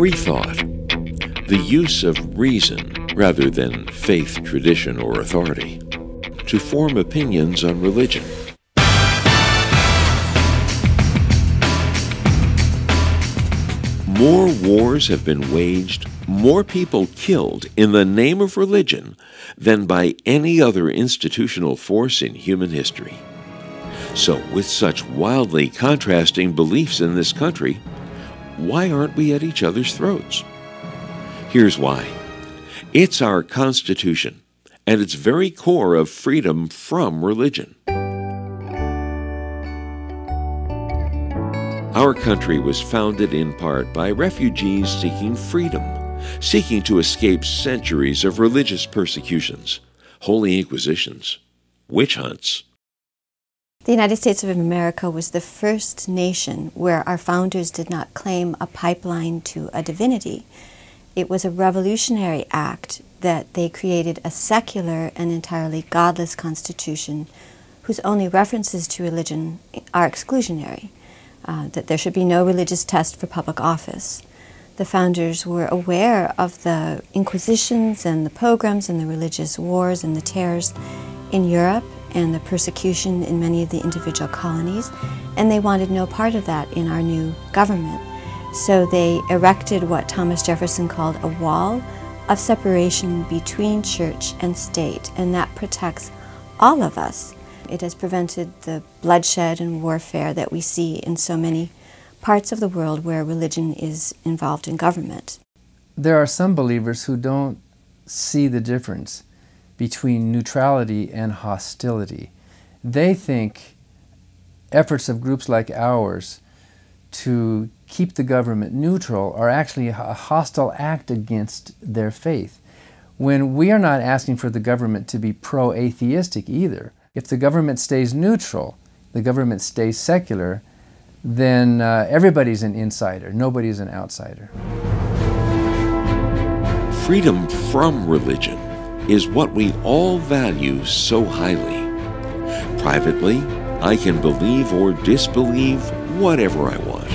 free thought, the use of reason rather than faith, tradition, or authority, to form opinions on religion. More wars have been waged, more people killed in the name of religion than by any other institutional force in human history. So, with such wildly contrasting beliefs in this country, why aren't we at each other's throats? Here's why it's our Constitution, and its very core of freedom from religion. Our country was founded in part by refugees seeking freedom, seeking to escape centuries of religious persecutions, holy inquisitions, witch hunts. The United States of America was the first nation where our founders did not claim a pipeline to a divinity. It was a revolutionary act that they created a secular and entirely godless constitution whose only references to religion are exclusionary uh, that there should be no religious test for public office. The founders were aware of the inquisitions and the pogroms and the religious wars and the terrors in Europe and the persecution in many of the individual colonies, and they wanted no part of that in our new government. So they erected what Thomas Jefferson called a wall of separation between church and state, and that protects all of us it has prevented the bloodshed and warfare that we see in so many parts of the world where religion is involved in government. There are some believers who don't see the difference between neutrality and hostility. They think efforts of groups like ours to keep the government neutral are actually a hostile act against their faith. When we are not asking for the government to be pro atheistic either, if the government stays neutral, the government stays secular, then uh, everybody's an insider, nobody's an outsider. Freedom from religion is what we all value so highly. Privately, I can believe or disbelieve whatever I want.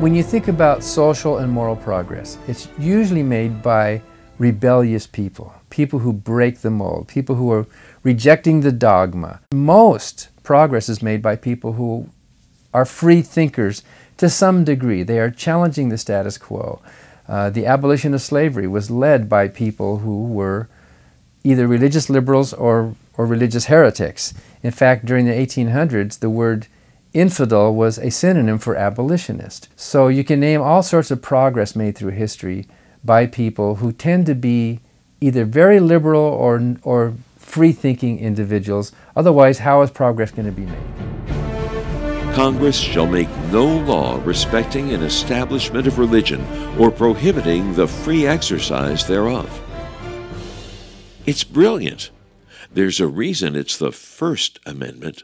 When you think about social and moral progress, it's usually made by rebellious people, people who break the mold, people who are rejecting the dogma. Most progress is made by people who are free thinkers to some degree. They are challenging the status quo. Uh, the abolition of slavery was led by people who were either religious liberals or, or religious heretics. In fact, during the 1800s, the word infidel was a synonym for abolitionist. So you can name all sorts of progress made through history by people who tend to be either very liberal or, or free thinking individuals. Otherwise, how is progress going to be made? Congress shall make no law respecting an establishment of religion or prohibiting the free exercise thereof. It's brilliant. There's a reason it's the First Amendment.